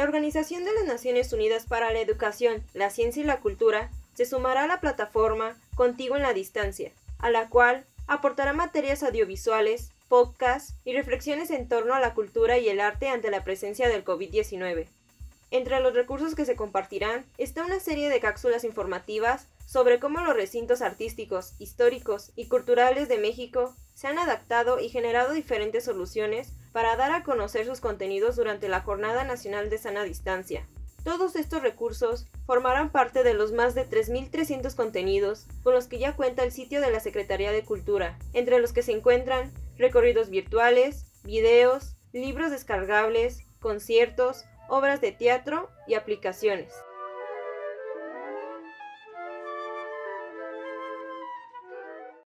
La Organización de las Naciones Unidas para la Educación, la Ciencia y la Cultura se sumará a la plataforma Contigo en la Distancia, a la cual aportará materias audiovisuales, podcasts y reflexiones en torno a la cultura y el arte ante la presencia del COVID-19. Entre los recursos que se compartirán está una serie de cápsulas informativas sobre cómo los recintos artísticos, históricos y culturales de México se han adaptado y generado diferentes soluciones para dar a conocer sus contenidos durante la Jornada Nacional de Sana Distancia. Todos estos recursos formarán parte de los más de 3.300 contenidos con los que ya cuenta el sitio de la Secretaría de Cultura, entre los que se encuentran recorridos virtuales, videos, libros descargables, conciertos, obras de teatro y aplicaciones.